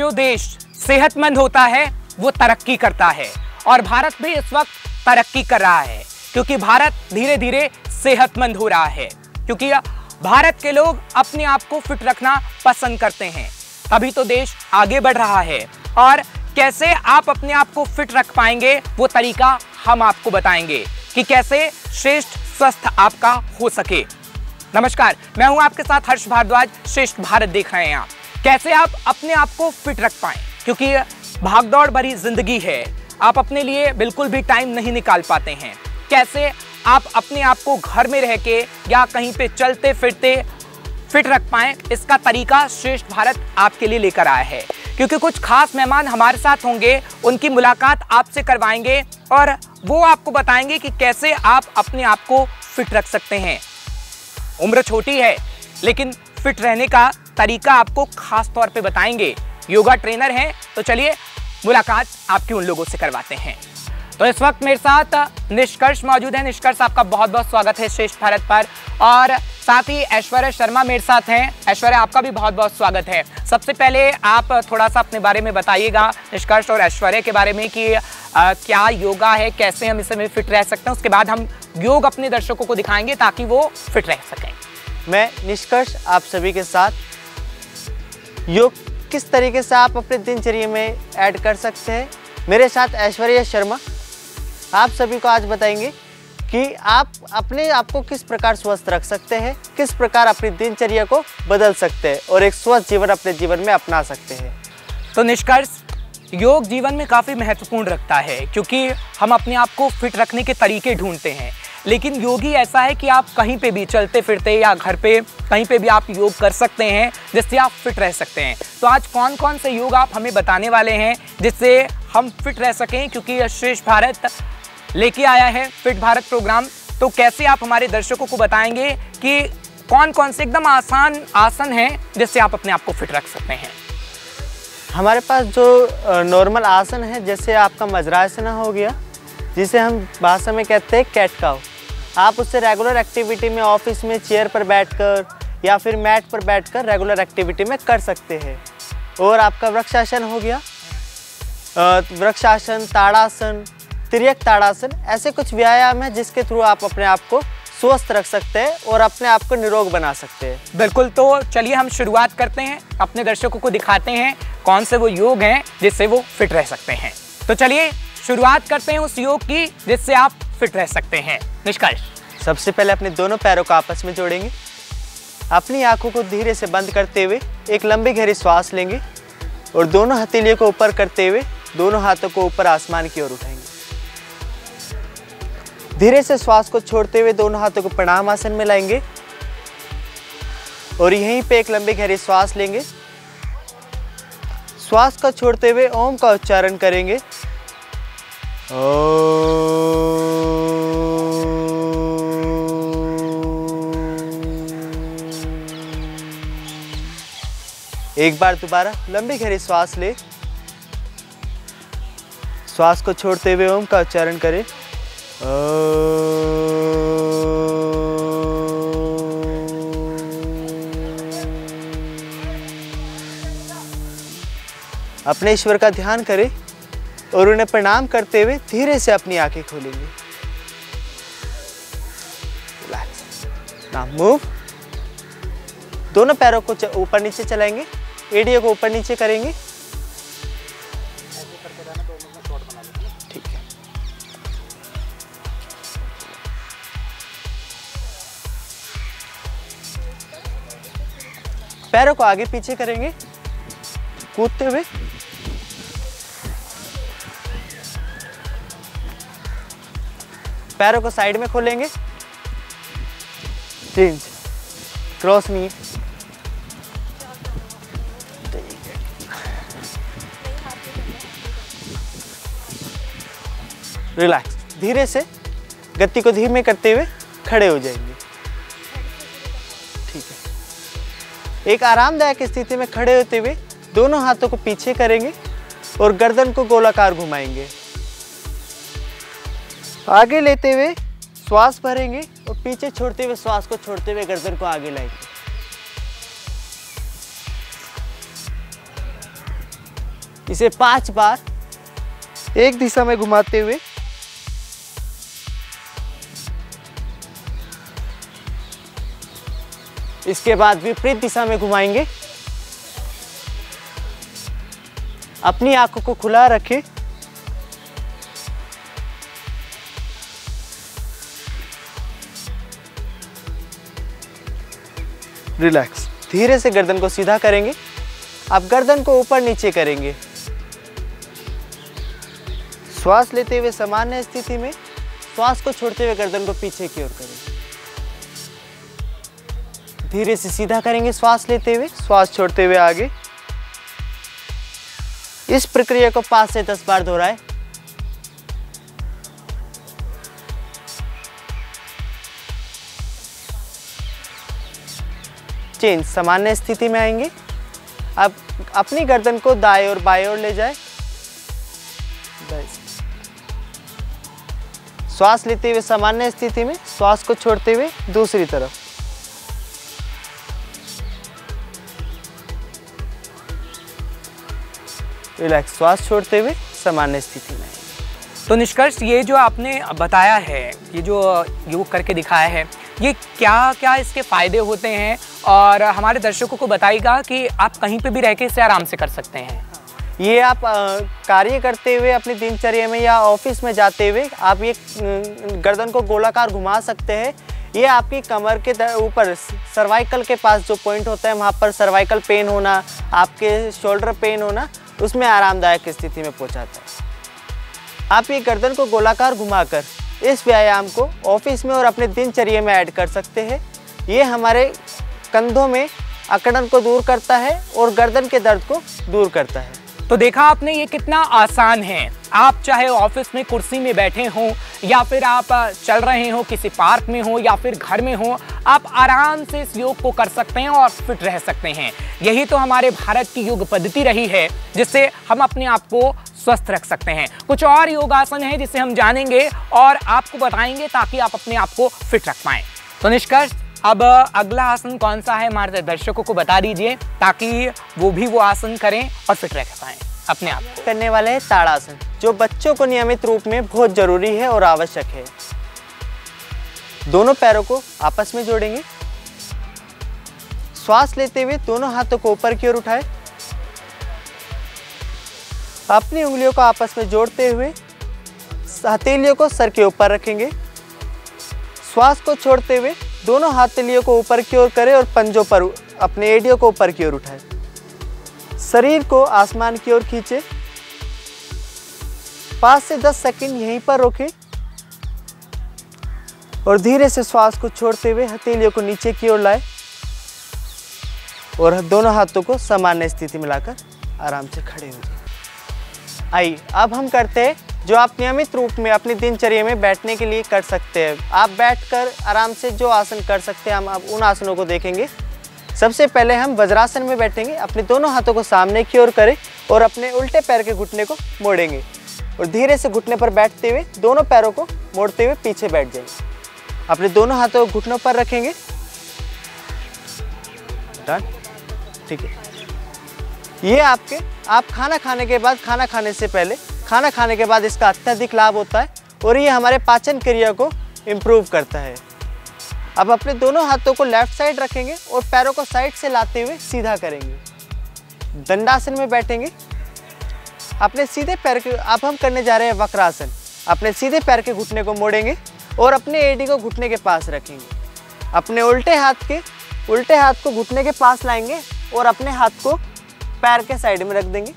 जो देश सेहतमंद होता है, वो तरक्की करता है। और भारत भी इस वक्त तरक्की कर रहा है, क्योंकि भारत धीरे धीरे सेहतमंद हो रहा है। क्योंकि भारत के लोग अपने आप को फिट रखना पसंद करते हैं। तभी तो देश आगे बढ़ रहा है, और कैसे आप अपने आप को फिट रख पाएँगे, वो तरीका हम आपको बताएँगे, कि कैसे श्रेष्ठ स्वस्थ आपका हो सके। नमस्कार, मैं हूँ आपके साथ हर्ष भारद्वाज, श्रेष्ठ भारत देख रहे हैं आप। कैसे आप अपने आप को फिट रख पाएँ? क्योंकि भागदौड़ भरी ज़िंदगी है। आप अपने लिए बिल्कुल भी टाइम नहीं निकाल पाते हैं। कैसे आप अपने आप को घर में रह के या कहीं पे चलते फिरते फिट रख पाएँ, इसका तरीका श्रेष्ठ भारत आपके लिए लेकर आया है। क्योंकि कुछ खास मेहमान हमारे साथ होंगे, उनकी मुलाकात आपसे करवाएँगे और वो आपको बताएँगे कि कैसे आप अपने आप को फिट रख सकते हैं। उम्र छोटी है, लेकिन फिट रहने का तरीका आपको खास तौर पे बताएँगे। योगा ट्रेनर हैं तो चलिए मुलाकात आपकी उन लोगों से करवाते हैं। तो इस वक्त मेरे साथ निष्कर्ष मौजूद है। निष्कर्ष आपका बहुत बहुत स्वागत है श्रेष्ठ भारत पर। और साथ ही ऐश्वर्या शर्मा मेरे साथ हैं। ऐश्वर्या आपका भी बहुत बहुत स्वागत है। सबसे पहले आप थोड़ा सा अपने बारे में बताइएगा निष्कर्ष और ऐश्वर्या के बारे में कि आ, क्या योगा है कैसे हम इसमें फिट रह सकते हैं। उसके बाद हम योग अपने दर्शकों को दिखाएँगे ताकि वो फिट रह सकें। मैं निष्कर्ष आप सभी के साथ योग किस तरीके से आप अपने दिनचर्या में ऐड कर सकते हैं? मेरे साथ ऐश्वर्या शर्मा आप सभी को आज बताएँगे कि आप अपने आप को किस प्रकार स्वस्थ रख सकते हैं, किस प्रकार अपनी दिनचर्या को बदल सकते हैं और एक स्वस्थ जीवन अपने जीवन में अपना सकते हैं। तो निष्कर्ष, योग जीवन में काफ़ी महत्वपूर्ण रखता है, क्योंकि हम अपने आप को फिट रखने के तरीके ढूंढते हैं। लेकिन योग ऐसा है कि आप कहीं पे भी चलते फिरते या घर पे कहीं पे भी आप योग कर सकते हैं, जिससे आप फिट रह सकते हैं। तो आज कौन कौन से योग आप हमें बताने वाले हैं, जिससे हम फिट रह सकें, क्योंकि श्रेष्ठ भारत लेके आया है, फिट भारत प्रोग्राम। तो कैसे आप हमारे दर्शकों को बताएँगे कि कौन कौन से एकदम आसान आसन हैं, जिससे आप अपने आप को फिट रख सकते हैं? हमारे पास जो नॉर्मल आसन है, जैसे आपका मजरासन हो गया, जिसे हम भाषा में कहते हैं कैट काउ आप उससे रेगुलर एक्टिविटी में ऑफ़िस में चेयर पर बैठकर या फिर मैट पर बैठकर रेगुलर एक्टिविटी में कर सकते हैं। और आपका वृक्षासन हो गया। वृक्षासन, ताड़ासन त्रियक ताड़ासन, ऐसे कुछ व्यायाम है जिसके थ्रू आप अपने आप को स्वस्थ रख सकते हैं और अपने आप को निरोग बना सकते हैं। बिल्कुल तो चलिए हम शुरुआत करते हैं। अपने दर्शकों को दिखाते हैं कौन से वो योग हैं जिससे वो फिट रह सकते हैं। तो चलिए शुरुआत करते हैं उस योग की जिससे आप फिट रह सकते हैं। निष्कर्ष। सबसे पहले अपने दोनों पैरों को आपस में जोड़ेंगे। अपनी आँखों को धीरे से बंद करते हुए एक लंबी गहरी श्वास लेंगे और दोनों हथेलियों को ऊपर करते हुए दोनों हाथों को ऊपर आसमान की ओर उठाएँगे। धीरे से श्वास को छोड़ते हुए दोनों हाथों को प्रणाम आसन में लाएँगे और यहीं पे एक लंबी गहरी श्वास लेंगे। श्वास को छोड़ते हुए ओम का उच्चारण करेंगे। एक बार दोबारा लंबी गहरी श्वास ले। श्वास को छोड़ते हुए ओम का उच्चारण करें। अपने ईश्वर का ध्यान करें। और उन्हें प्रणाम करते हुए धीरे से अपनी आँखें खोलेंगे। मूव दोनों पैरों को ऊपर नीचे चलाएँगे। एडियो को ऊपर नीचे करेंगे। पैरों को आगे पीछे करेंगे। कूदते हुए। पैरों को साइड में खोलेंगे। Change cross knee relax. धीरे से गति को धीमे करते हुए खड़े हो जाएँगे। ठीक है। एक आरामदायक स्थिति में खड़े होते हुए दोनों हाथों को पीछे करेंगे और गर्दन को गोलाकार घुमाएँगे। आगे लेते हुए श्वास भरेंगे और पीछे छोड़ते हुए श्वास को छोड़ते हुए गर्दन को आगे लाएँगे। इसे पाँच बार एक दिशा में घुमाते हुए इसके बाद विपरीत दिशा में घुमाएँगे। अपनी आँखों को खुला रखें। रिलैक्स धीरे से गर्दन को सीधा करेंगे। आप गर्दन को ऊपर नीचे करेंगे। श्वास लेते हुए सामान्य स्थिति में श्वास को छोड़ते हुए गर्दन को पीछे की ओर करें। धीरे से सीधा करेंगे श्वास लेते हुए। श्वास छोड़ते हुए आगे। इस प्रक्रिया को पाँच से दस बार दोहराए। चेंज, सामान्य स्थिति में आएँगे। अब अपनी गर्दन को दाएँ और बाएँ ओर ले जाए। श्वास लेते हुए, सामान्य स्थिति में श्वास को छोड़ते हुए दूसरी तरफ़। रिलैक्स श्वास छोड़ते हुए सामान्य स्थिति में तो निष्कर्ष, ये जो आपने बताया है, ये जो योग करके दिखाया है, ये क्या क्या इसके फ़ायदे होते हैं? और हमारे दर्शकों को बताइएगा कि आप कहीं पे भी रह के इसे आराम से कर सकते हैं। ये आप कार्य करते हुए अपनी दिनचर्या में या ऑफ़िस में जाते हुए आप ये गर्दन को गोलाकार घुमा सकते हैं। ये आपकी कमर के ऊपर सर्वाइकल के पास जो पॉइंट होता है, वहाँ पर सर्वाइकल पेन होना, आपके शोल्डर पेन होना, उसमें आरामदायक स्थिति में पहुँचाता है। आप ये गर्दन को गोलाकार घुमाकर इस व्यायाम को ऑफ़िस में और अपने दिनचर्या में ऐड कर सकते हैं। ये हमारे कंधों में अकड़न को दूर करता है और गर्दन के दर्द को दूर करता है। तो देखा आपने ये कितना आसान है। आप चाहे ऑफ़िस में कुर्सी में बैठे हों, या फिर आप चल रहे हो, किसी पार्क में हो, या फिर घर में हो, आप आराम से इस योग को कर सकते हैं और फिट रह सकते हैं। यही तो हमारे भारत की योग पद्धति रही है, जिससे हम अपने आप को स्वस्थ रख सकते हैं। कुछ और योगासन है जिसे हम जानेंगे और आपको बताएँगे ताकि आप अपने आप को फिट रख पाएँ। तो निष्कर्ष अब अगला आसन कौन सा है, हमारे दर्शकों को बता दीजिए, ताकि वो भी वो आसन करें और फिट रह पाएँ अपने आप करने वाले हैं ताड़ासन जो बच्चों को नियमित रूप में बहुत ज़रूरी है और आवश्यक है। दोनों पैरों को आपस में जोड़ेंगे। श्वास लेते हुए दोनों हाथों को ऊपर की ओर उठाए। अपनी उंगलियों को आपस में जोड़ते हुए हथेलियों को सर के ऊपर रखेंगे। श्वास को छोड़ते हुए दोनों हथेलियों को ऊपर की ओर करें और पंजों पर अपने एडियो को ऊपर की ओर उठाएँ। शरीर को आसमान की ओर खींचे। पाँच से दस सेकंड यहीं पर रोकें। और धीरे से श्वास को छोड़ते हुए हथेलियों को नीचे की ओर लाए। और दोनों हाथों को सामान्य स्थिति में लाकर आराम से खड़े हो जाए। आइए, अब हम करते हैं जो आप नियमित रूप में अपनी दिनचर्या में बैठने के लिए कर सकते हैं। आप बैठकर आराम से जो आसन कर सकते हैं, हम अब उन आसनों को देखेंगे। सबसे पहले हम वज्रासन में बैठेंगे, अपने दोनों हाथों को सामने की ओर करें और अपने उल्टे पैर के घुटने को मोड़ेंगे और धीरे से घुटने पर बैठते हुए दोनों पैरों को मोड़ते हुए पीछे बैठ जाएँगे अपने दोनों हाथों को घुटनों पर रखेंगे। ठीक है। ये आपके, आप खाना खाने के बाद, खाना खाने से पहले खाना खाने के बाद इसका अत्यधिक लाभ होता है और ये हमारे पाचन क्रिया को इम्प्रूव करता है। अब अपने दोनों हाथों को लेफ़्ट साइड रखेंगे और पैरों को साइड से लाते हुए सीधा करेंगे। दंडासन में बैठेंगे। अपने सीधे पैर के, अब हम करने जा रहे हैं वक्रासन। अपने सीधे पैर के घुटने को मोड़ेंगे और अपने एडी को घुटने के पास रखेंगे। अपने उल्टे हाथ के, उल्टे हाथ को घुटने के पास लाएँगे और अपने हाथ को पैर के साइड में रख देंगे।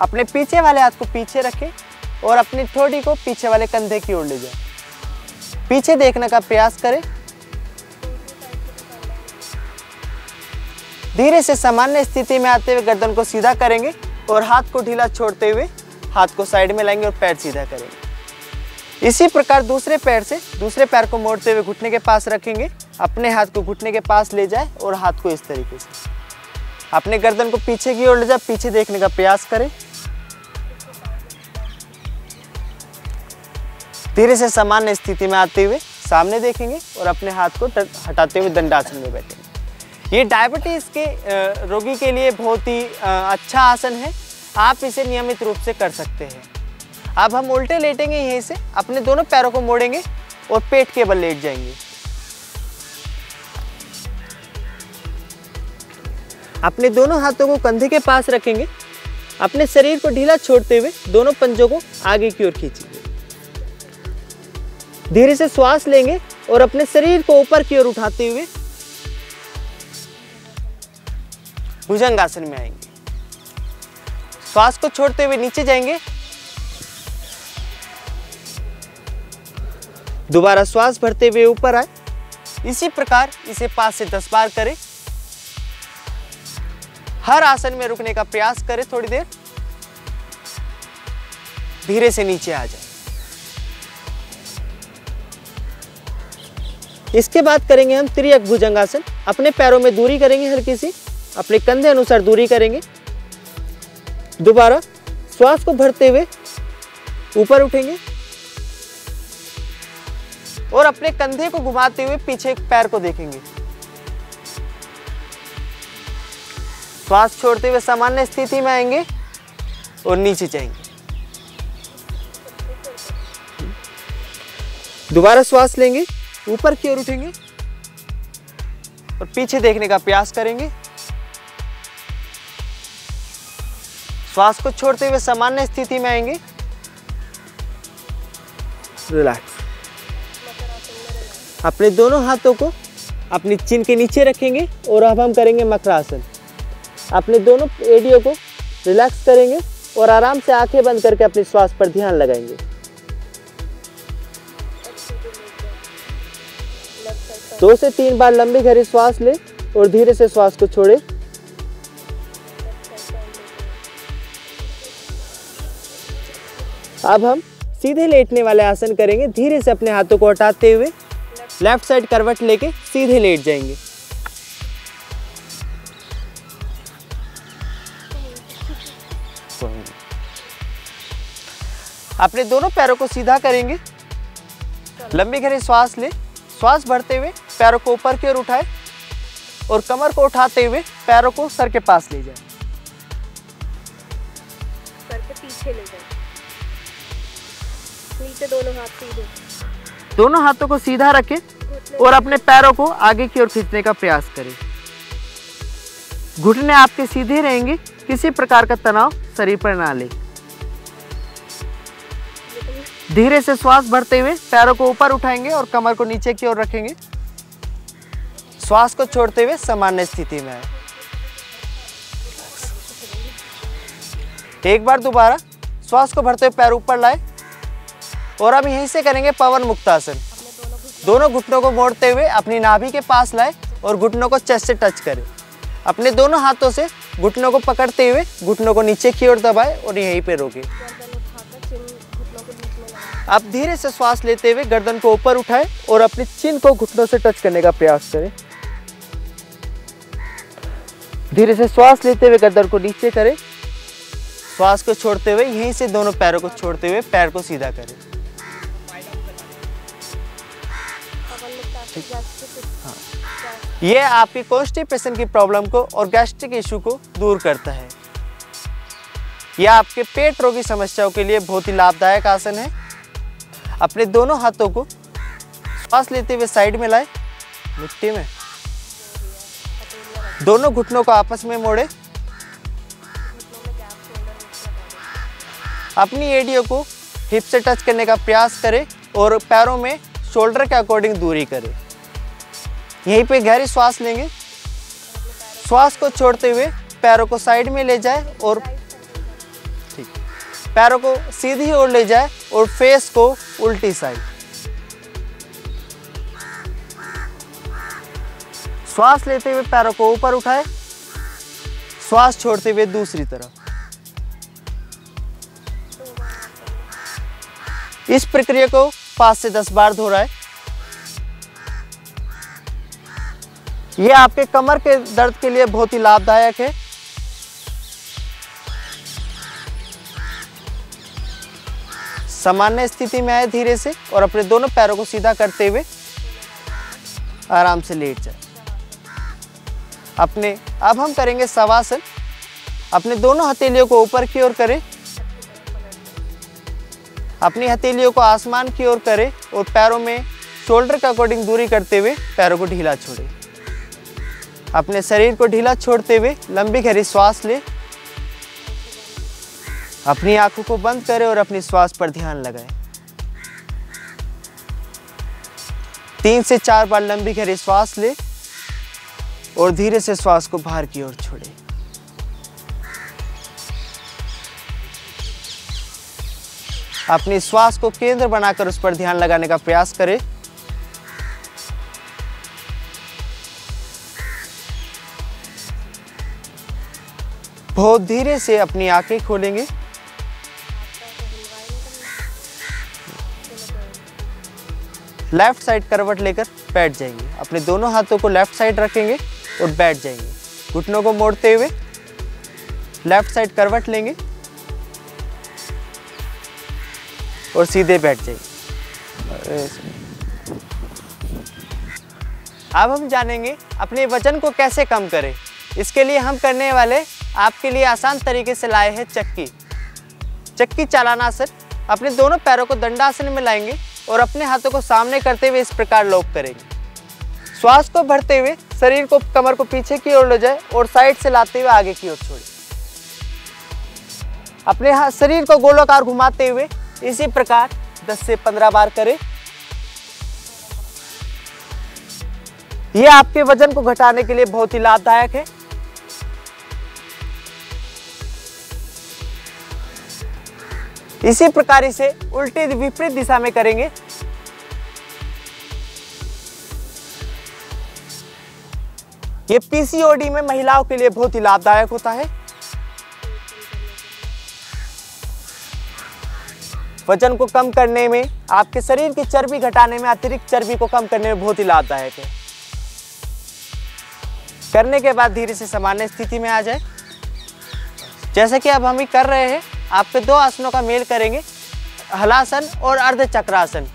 अपने पीछे वाले हाथ को पीछे रखें और अपनी ठोड़ी को पीछे वाले कंधे की ओर ले जाएँ। पीछे देखने का प्रयास करें। धीरे से सामान्य स्थिति में आते हुए गर्दन को सीधा करेंगे और हाथ को ढीला छोड़ते हुए हाथ को साइड में लाएँगे और पैर सीधा करेंगे। इसी प्रकार दूसरे पैर से दूसरे पैर को मोड़ते हुए घुटने के पास रखेंगे। अपने हाथ को घुटने के पास ले जाए और हाथ को इस तरीके से। अपने गर्दन को पीछे की ओर ले जाए, पीछे देखने का प्रयास करें। धीरे से सामान्य स्थिति में आते हुए सामने देखेंगे और अपने हाथ को हटाते हुए दंडासन में बैठेंगे। ये डायबिटीज़ के रोगी के लिए बहुत ही अच्छा आसन है। आप इसे नियमित रूप से कर सकते हैं। अब हम उल्टे लेटेंगे यहीं से, अपने दोनों पैरों को मोड़ेंगे और पेट के बल लेट जाएँगे। अपने दोनों हाथों को कंधे के पास रखेंगे। अपने शरीर को ढीला छोड़ते हुए दोनों पंजों को आगे की ओर खींचेंगे। धीरे से श्वास लेंगे और अपने शरीर को ऊपर की ओर उठाते हुए भुजंगासन में आएँगे। श्वास को छोड़ते हुए नीचे जाएँगे। दोबारा श्वास भरते हुए ऊपर आए। इसी प्रकार इसे पाँच से दस बार करें। हर आसन में रुकने का प्रयास करें थोड़ी देर। धीरे से नीचे आ जाए। इसके बाद करेंगे हम त्रियक भुजंगासन अपने पैरों में दूरी करेंगे हल्की सी। अपने कंधे अनुसार दूरी करेंगे। दोबारा श्वास को भरते हुए ऊपर उठेंगे। और अपने कंधे को घुमाते हुए पीछे पैर को देखेंगे। श्वास छोड़ते हुए सामान्य स्थिति में आएँगे और नीचे जाएँगे। दोबारा श्वास लेंगे, ऊपर की ओर उठेंगे और पीछे देखने का प्रयास करेंगे। श्वास को छोड़ते हुए सामान्य स्थिति में आएँगे। रिलैक्स। अपने दोनों हाथों को अपनी चिन के नीचे रखेंगे और अब हम करेंगे मकरासन। अपने दोनों एडियो को रिलैक्स करेंगे और आराम से आँखें बंद करके अपने श्वास पर ध्यान लगाएँगे। दो से तीन बार लंबी गहरी श्वास ले और धीरे से श्वास को छोड़े। अब हम सीधे लेटने वाले आसन करेंगे। धीरे से अपने हाथों को हटाते हुए लेफ़्ट साइड करवट लेके सीधे लेट जाएँगे। अपने दोनों पैरों को सीधा करेंगे। लंबी गहरी श्वास ले। श्वास भरते हुए पैरों को ऊपर की ओर उठाए और कमर को उठाते हुए पैरों को सर के पास ले जाए। सर के पीछे ले जाए। नीचे दोनों हाथ सीधे। दोनों हाथों को सीधा रखें और अपने पैरों को आगे की ओर खींचने का प्रयास करें। घुटने आपके सीधे रहेंगे। किसी प्रकार का तनाव शरीर पर ना ले। धीरे से श्वास भरते हुए पैरों को ऊपर उठाएँगे और कमर को नीचे की ओर रखेंगे। श्वास को छोड़ते हुए सामान्य स्थिति में आए। एक बार दोबारा श्वास को भरते हुए पैर ऊपर लाए और अब यहीं से करेंगे पवन मुक्तासन। दोनों घुटनों को मोड़ते हुए अपनी नाभि के पास लाए और घुटनों को चेस्ट से टच करें। अपने दोनों हाथों से घुटनों को पकड़ते हुए घुटनों को नीचे की ओर दबाए और यहीं पे रोके। आप धीरे से श्वास लेते हुए गर्दन को ऊपर उठाएँ और अपने चिन को घुटनों से टच करने का प्रयास करें। धीरे से श्वास लेते हुए गर्दन को नीचे करें। श्वास को छोड़ते हुए, यहीं से दोनों पैरों को छोड़ते हुए पैर को सीधा करें। पवन मुक्ता से ये आपकी कॉन्स्टिपेशन की प्रॉब्लम को और गैस्ट्रिक इशू को दूर करता है। यह आपके पेट रोगी समस्याओं के लिए बहुत ही लाभदायक आसन है। अपने दोनों हाथों को श्वास लेते हुए साइड में लाए, मिट्टी में। दोनों घुटनों को आपस में मोड़े। अपनी एडियो को हिप से टच करने का प्रयास करें और पैरों में शोल्डर के अकॉर्डिंग दूरी करें। यहीं पे गहरी श्वास लेंगे। श्वास को छोड़ते हुए पैरों को साइड में ले जाए और पैरों को सीधी ओर ले जाए और फेस को उल्टी साइड। श्वास लेते हुए पैरों को ऊपर उठाए। श्वास छोड़ते हुए दूसरी तरफ़। इस प्रक्रिया को पाँच से दस बार दोहराए। ये आपके कमर के दर्द के लिए बहुत ही लाभदायक है। सामान्य स्थिति में आए धीरे से और अपने दोनों पैरों को सीधा करते हुए आराम से लेट जाए। अपने, अब हम करेंगे सवासन। अपने दोनों हथेलियों को ऊपर की ओर करें। अपनी हथेलियों को आसमान की ओर करें और पैरों में शोल्डर के अकॉर्डिंग दूरी करते हुए पैरों को ढीला छोड़ें। अपने शरीर को ढीला छोड़ते हुए लंबी गहरी श्वास लें। अपनी आँखों को बंद करें और अपने श्वास पर ध्यान लगाएँ। तीन से चार बार लंबी गहरी श्वास लें और धीरे से श्वास को बाहर की ओर छोड़ें। अपनी श्वास को केंद्र बनाकर उस पर ध्यान लगाने का प्रयास करें। बहुत धीरे से अपनी आँखें खोलेंगे। लेफ़्ट साइड करवट लेकर बैठ जाएँगे। अपने दोनों हाथों को लेफ़्ट साइड रखेंगे और बैठ जाएँगे। घुटनों को मोड़ते हुए लेफ़्ट साइड करवट लेंगे और सीधे बैठ जाएँगे। अब हम जानेंगे अपने वज़न को कैसे कम करें। इसके लिए हम करने वाले आपके लिए आसान तरीके से लाए हैं चक्की। चक्की चालानासन अपने दोनों पैरों को दंडासन में लाएँगे। और अपने हाथों को सामने करते हुए इस प्रकार लॉक करेंगे। श्वास को भरते हुए, शरीर को कमर को पीछे की ओर ले जाए और साइड से लाते हुए आगे की ओर छोड़े। अपने हाथ शरीर को गोलाकार घुमाते हुए इसी प्रकार 10 से 15 बार करें। यह आपके वज़न को घटाने के लिए बहुत ही लाभदायक है। इसी प्रकार इसे उल्टे विपरीत दिशा में करेंगे। ये पीसीओडी में महिलाओं के लिए बहुत ही लाभदायक होता है। वज़न को कम करने में, आपके शरीर की चर्बी घटाने में, अतिरिक्त चर्बी को कम करने में बहुत ही लाभदायक है। करने के बाद धीरे से सामान्य स्थिति में आ जाए। जैसे कि अब हम ही कर रहे हैं आपके दो आसनों का मेल करेंगे, हलासन और अर्ध चक्रासन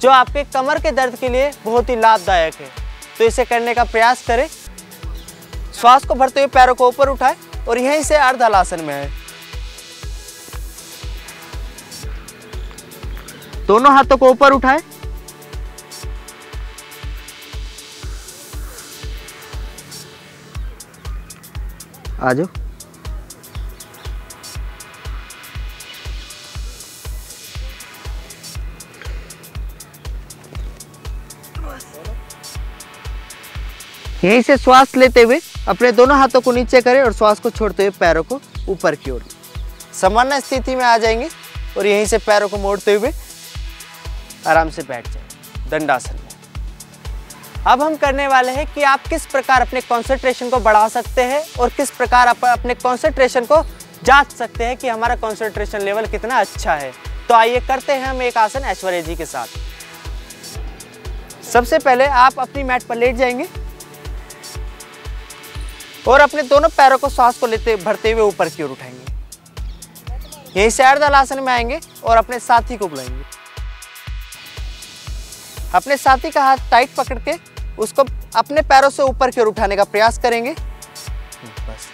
जो आपके कमर के दर्द के लिए बहुत ही लाभदायक है। तो इसे करने का प्रयास करें। श्वास को भरते हुए पैरों को ऊपर उठाएँ और यहीं से अर्ध हलासन में आए। दोनों हाथों को ऊपर उठाएँ। आ जाओ। यहीं से श्वास लेते हुए अपने दोनों हाथों को नीचे करें और श्वास को छोड़ते हुए पैरों को ऊपर की ओर। सामान्य स्थिति में आ जाएँगे और यहीं से पैरों को मोड़ते हुए आराम से बैठ जाए, दंडासन में। अब हम करने वाले हैं कि आप किस प्रकार अपने कंसंट्रेशन को बढ़ा सकते हैं और किस प्रकार आप अपने कंसंट्रेशन को जाँच सकते हैं कि हमारा कंसंट्रेशन लेवल कितना अच्छा है। तो आइए करते हैं हम एक आसन ऐश्वर्या जी के साथ। सबसे पहले आप अपनी मैट पर लेट जाएँगे। और अपने दोनों पैरों को श्वास को लेते भरते हुए ऊपर की ओर उठाएँगे। यही से आसन में आएँगे और अपने साथी को बुलाएँगे। अपने साथी का हाथ टाइट पकड़ के उसको अपने पैरों से ऊपर की ओर उठाने का प्रयास करेंगे। बस।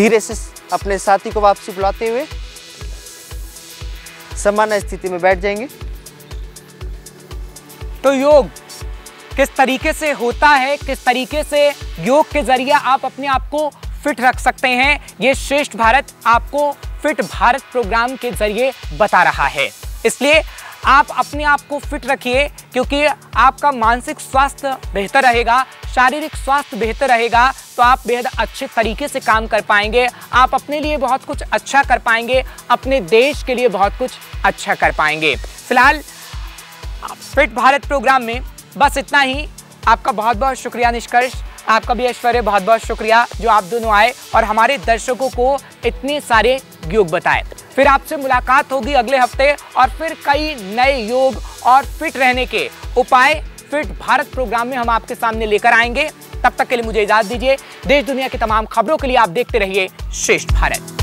धीरे से अपने साथी को वापसी बुलाते हुए सामान्य स्थिति में बैठ जाएँगे। तो योग किस तरीके से होता है, किस तरीके से योग के ज़रिए आप अपने आप को फिट रख सकते हैं, ये श्रेष्ठ भारत आपको फिट भारत प्रोग्राम के ज़रिए बता रहा है। इसलिए आप अपने आप को फिट रखिए, क्योंकि आपका मानसिक स्वास्थ्य बेहतर रहेगा शारीरिक स्वास्थ्य बेहतर रहेगा तो आप बेहद अच्छे तरीके से काम कर पाएँगे। आप अपने लिए बहुत कुछ अच्छा कर पाएँगे, अपने देश के लिए बहुत कुछ अच्छा कर पाएँगे। फ़िलहाल, फिट भारत प्रोग्राम में बस इतना ही। आपका बहुत बहुत शुक्रिया निष्कर्ष। आपका भी ऐश्वर्य, बहुत बहुत शुक्रिया जो आप दोनों आए और हमारे दर्शकों को इतने सारे योग बताए। फिर आपसे मुलाकात होगी अगले हफ़्ते और फिर कई नए योग और फिट रहने के उपाय फिट भारत प्रोग्राम में हम आपके सामने लेकर आएँगे। तब तक के लिए मुझे इजाज़त दीजिए। देश दुनिया की तमाम खबरों के लिए आप देखते रहिए श्रेष्ठ भारत।